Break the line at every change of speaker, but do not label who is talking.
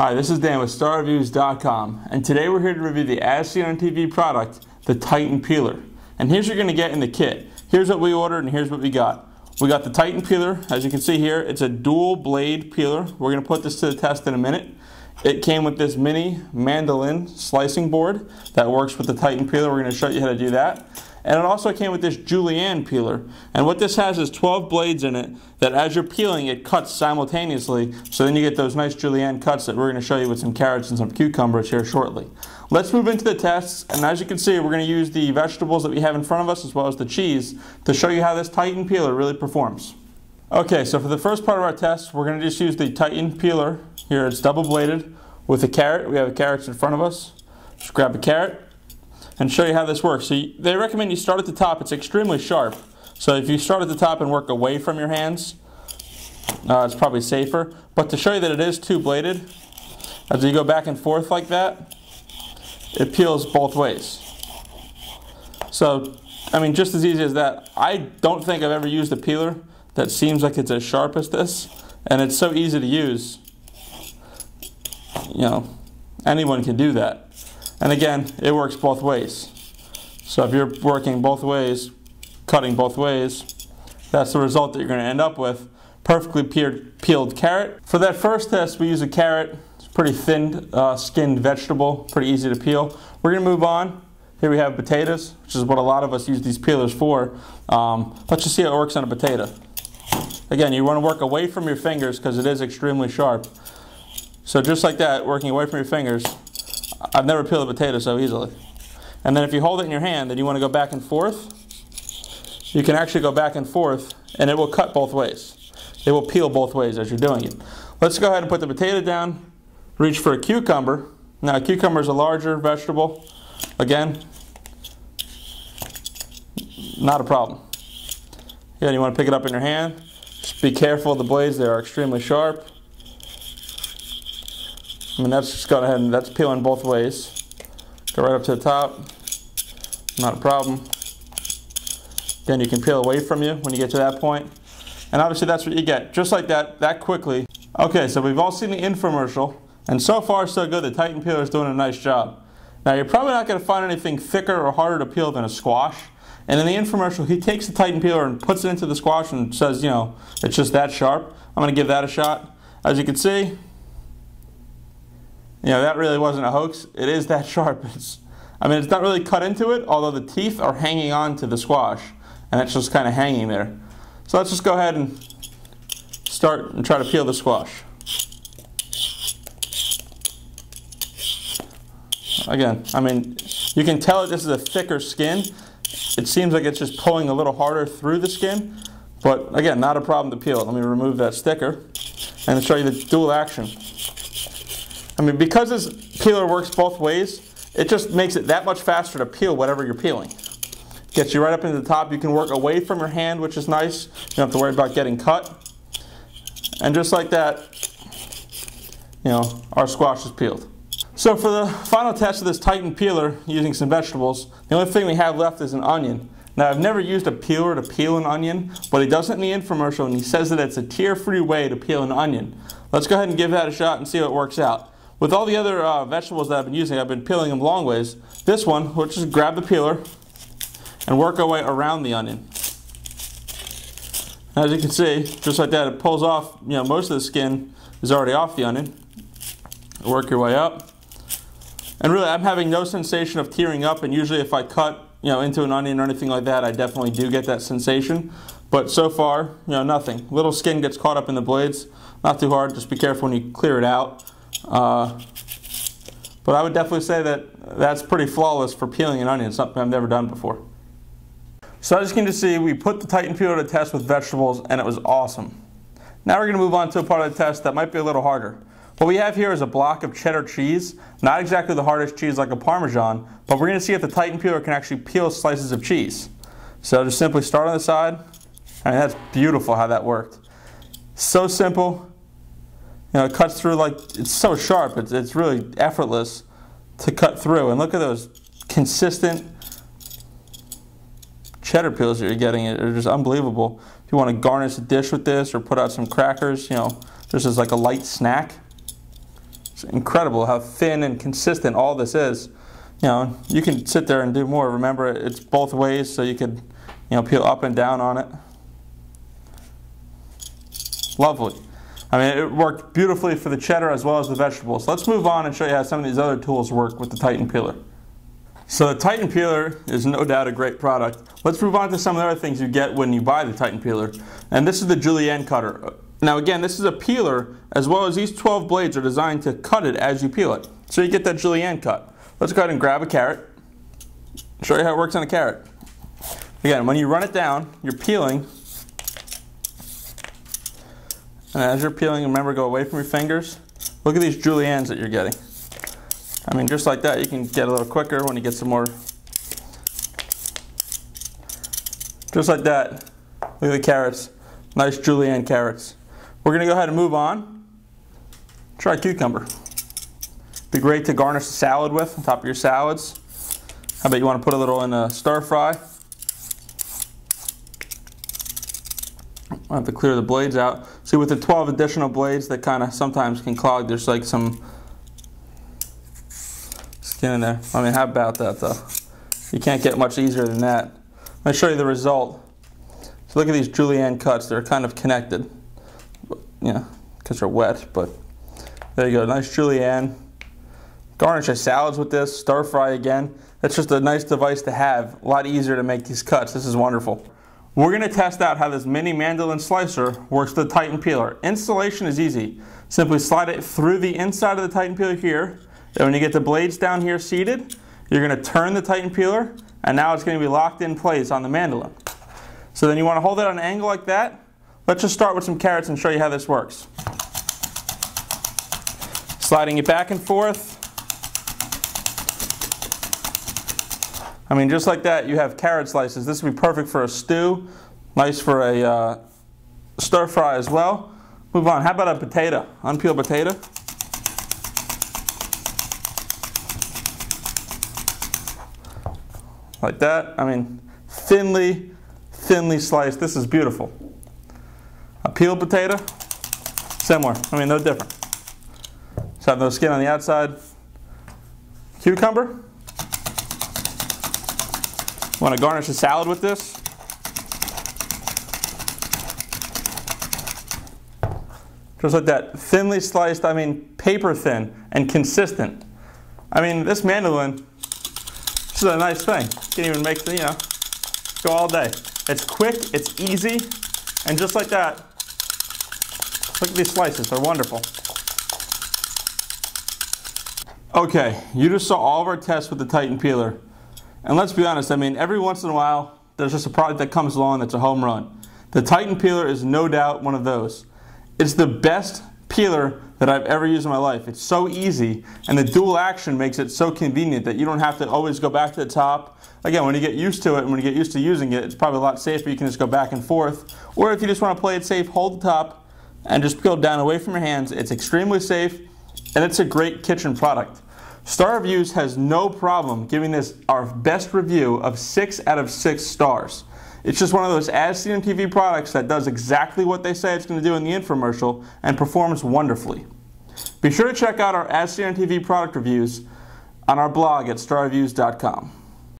Hi, this is Dan with StarReviews.com, and today we're here to review the As Seen on TV product, the Titan Peeler. And here's what you're going to get in the kit. Here's what we ordered, and here's what we got. We got the Titan Peeler, as you can see here, it's a dual blade peeler. We're going to put this to the test in a minute. It came with this mini mandolin slicing board that works with the Titan Peeler. We're going to show you how to do that. And it also came with this julienne peeler. And what this has is 12 blades in it that as you're peeling, it cuts simultaneously. So then you get those nice julienne cuts that we're going to show you with some carrots and some cucumbers here shortly. Let's move into the tests. And as you can see, we're going to use the vegetables that we have in front of us as well as the cheese to show you how this Titan peeler really performs. Okay, so for the first part of our test, we're going to just use the Titan peeler. Here it's double bladed with a carrot. We have a carrots in front of us. Just grab a carrot and show you how this works. So they recommend you start at the top. It's extremely sharp. So if you start at the top and work away from your hands, uh, it's probably safer. But to show you that it is two-bladed, as you go back and forth like that, it peels both ways. So, I mean, just as easy as that. I don't think I've ever used a peeler that seems like it's as sharp as this, and it's so easy to use. You know, anyone can do that. And again, it works both ways. So if you're working both ways, cutting both ways, that's the result that you're going to end up with. Perfectly peeled carrot. For that first test, we use a carrot. It's a pretty thin uh, skinned vegetable, pretty easy to peel. We're going to move on. Here we have potatoes, which is what a lot of us use these peelers for. Um, let's just see how it works on a potato. Again, you want to work away from your fingers because it is extremely sharp. So just like that, working away from your fingers, I've never peeled a potato so easily. And then if you hold it in your hand and you want to go back and forth, you can actually go back and forth and it will cut both ways. It will peel both ways as you're doing it. Let's go ahead and put the potato down, reach for a cucumber. Now a cucumber is a larger vegetable. Again, not a problem. Again, you want to pick it up in your hand. Just be careful the blades, they are extremely sharp. Mean, that's just going ahead and that's peeling both ways. Go right up to the top. Not a problem. Then you can peel away from you when you get to that point. And obviously that's what you get. Just like that, that quickly. Okay, so we've all seen the infomercial. And so far, so good. The Titan Peeler is doing a nice job. Now, you're probably not going to find anything thicker or harder to peel than a squash. And in the infomercial, he takes the Titan Peeler and puts it into the squash and says, you know, it's just that sharp. I'm going to give that a shot. As you can see, you know, that really wasn't a hoax. It is that sharp. It's, I mean, it's not really cut into it, although the teeth are hanging on to the squash, and it's just kind of hanging there. So let's just go ahead and start and try to peel the squash. Again, I mean, you can tell this is a thicker skin. It seems like it's just pulling a little harder through the skin, but again, not a problem to peel. Let me remove that sticker and show you the dual action. I mean, because this peeler works both ways, it just makes it that much faster to peel whatever you're peeling. Gets you right up into the top. You can work away from your hand, which is nice. You don't have to worry about getting cut. And just like that, you know, our squash is peeled. So for the final test of this Titan peeler using some vegetables, the only thing we have left is an onion. Now I've never used a peeler to peel an onion, but he does it in the infomercial and he says that it's a tear-free way to peel an onion. Let's go ahead and give that a shot and see how it works out. With all the other uh, vegetables that I've been using, I've been peeling them long ways. This one, we'll just grab the peeler and work our way around the onion. As you can see, just like that, it pulls off, you know, most of the skin is already off the onion. Work your way up. And really, I'm having no sensation of tearing up, and usually if I cut, you know, into an onion or anything like that, I definitely do get that sensation. But so far, you know, nothing. Little skin gets caught up in the blades. Not too hard, just be careful when you clear it out. Uh, but I would definitely say that that's pretty flawless for peeling an onion, something I've never done before. So as you can just see, we put the Titan peeler to test with vegetables and it was awesome. Now we're going to move on to a part of the test that might be a little harder. What we have here is a block of cheddar cheese, not exactly the hardest cheese like a Parmesan, but we're going to see if the Titan peeler can actually peel slices of cheese. So just simply start on the side. I mean, that's beautiful how that worked. So simple, you know, it cuts through like, it's so sharp, it's, it's really effortless to cut through. And look at those consistent cheddar peels that you're getting. They're just unbelievable. If you want to garnish a dish with this or put out some crackers, you know, this is like a light snack. It's incredible how thin and consistent all this is. You know, you can sit there and do more. Remember, it's both ways, so you could, you know, peel up and down on it. Lovely. I mean, it worked beautifully for the cheddar as well as the vegetables. Let's move on and show you how some of these other tools work with the Titan Peeler. So the Titan Peeler is no doubt a great product. Let's move on to some of the other things you get when you buy the Titan Peeler. And this is the julienne cutter. Now again, this is a peeler as well as these 12 blades are designed to cut it as you peel it. So you get that julienne cut. Let's go ahead and grab a carrot. Show you how it works on a carrot. Again, when you run it down, you're peeling and as you're peeling, remember go away from your fingers. Look at these juliennes that you're getting. I mean, just like that, you can get a little quicker when you get some more. Just like that. Look at the carrots. Nice julienne carrots. We're going to go ahead and move on. Try cucumber. Be great to garnish a salad with on top of your salads. How about you want to put a little in a stir fry? I have to clear the blades out. See with the 12 additional blades that kind of sometimes can clog, there's like some skin in there. I mean, how about that though? You can't get much easier than that. Let me show you the result. So look at these julienne cuts. They're kind of connected, know, because they're wet, but there you go. Nice julienne. Garnish your salads with this, stir fry again. That's just a nice device to have. A lot easier to make these cuts. This is wonderful. We're going to test out how this mini mandolin slicer works with the Titan peeler. Installation is easy. Simply slide it through the inside of the Titan peeler here. Then when you get the blades down here seated, you're going to turn the Titan peeler and now it's going to be locked in place on the mandolin. So then you want to hold it on an angle like that. Let's just start with some carrots and show you how this works. Sliding it back and forth. I mean, just like that, you have carrot slices. This would be perfect for a stew, nice for a uh, stir fry as well. Move on. How about a potato? Unpeeled potato. Like that. I mean, thinly, thinly sliced. This is beautiful. A peeled potato, similar. I mean, no different. Just have no skin on the outside. Cucumber. Want to garnish a salad with this? Just like that, thinly sliced, I mean paper thin and consistent. I mean, this mandolin, this is a nice thing. Can even make the, you know, go all day. It's quick, it's easy, and just like that, look at these slices, they're wonderful. Okay, you just saw all of our tests with the Titan peeler. And let's be honest, I mean, every once in a while, there's just a product that comes along that's a home run. The Titan peeler is no doubt one of those. It's the best peeler that I've ever used in my life. It's so easy, and the dual action makes it so convenient that you don't have to always go back to the top. Again, when you get used to it and when you get used to using it, it's probably a lot safer. You can just go back and forth. Or if you just want to play it safe, hold the top and just peel down away from your hands. It's extremely safe, and it's a great kitchen product. Star Reviews has no problem giving this our best review of 6 out of 6 stars. It's just one of those as seen on TV products that does exactly what they say it's going to do in the infomercial and performs wonderfully. Be sure to check out our as seen on TV product reviews on our blog at starreviews.com.